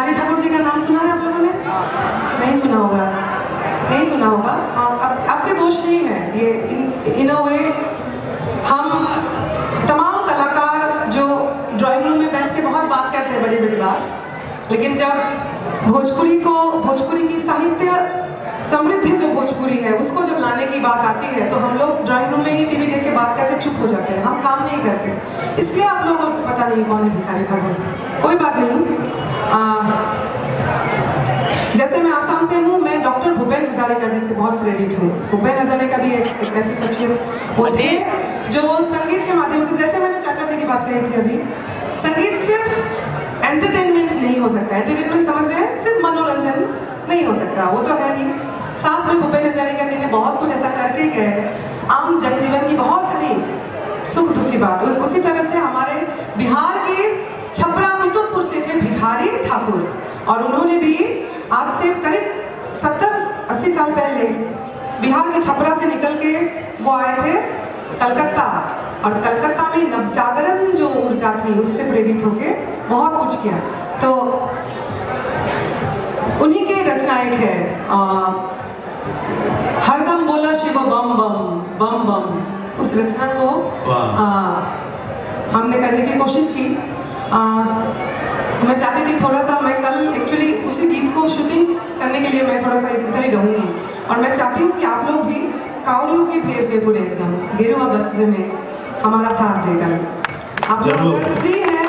भिखारी ठाकुर जी का नाम सुना है आप लोगों ने नहीं सुना होगा। नहीं सुना होगा। हाँ आप, आपके दोष नहीं है। ये इन इन अ वे हम तमाम कलाकार जो ड्राइंग रूम में बैठ के बहुत बात करते हैं बड़ी बड़ी बात लेकिन जब भोजपुरी को भोजपुरी की साहित्य समृद्धि जो भोजपुरी है उसको जब लाने की बात आती है तो हम लोग ड्राइंग रूम में ही टीवी देख के बात करके चुप हो जाते हैं। हम काम नहीं करते। इसलिए आप लोगों को पता नहीं कौन है भिखारी ठाकुर। कोई बात नहीं। डॉक्टर भूपेन हजारिका जी से बहुत प्रेरित हूँ। भूपेन हजारिका भी एक, एक ऐसे शख्सियत वो थे जो संगीत के माध्यम से जैसे मैंने चाचा जी की बात कही थी अभी संगीत सिर्फ़ एंटरटेनमेंट नहीं हो सकता। एंटरटेनमेंट समझ रहे हैं? सिर्फ़ मनोरंजन नहीं हो सकता। वो तो है ही। साथ में भूपेन हजारिका जी ने बहुत कुछ ऐसा करके गए आम जनजीवन की बहुत सारी सुख दुख की बात। उसी तरह से हमारे बिहार के छपरा कुतुबपुर से थे भिखारी ठाकुर। और उन्होंने भी आज से करीब बिहार के छपरा से निकल के वो आए थे कलकत्ता। और कलकत्ता में नवजागरण जो ऊर्जा थी उससे प्रेरित होके बहुत कुछ किया। तो उन्हीं के रचना एक है आ, हरदम बोला शिव बम बम बम बम। उस रचना को आ, हमने करने की कोशिश की। आ, मैं चाहती थी थोड़ा सा मैं कल एक्चुअली उसी गीत को शूटिंग करने के लिए मैं थोड़ा सा इधर ही रहूँगी। और मैं चाहती हूँ कि आप लोग भी कावड़ियों के भेस में पूरे एकदम गेरुआ वस्त्र में हमारा साथ देकर। आप लोग फ्री है?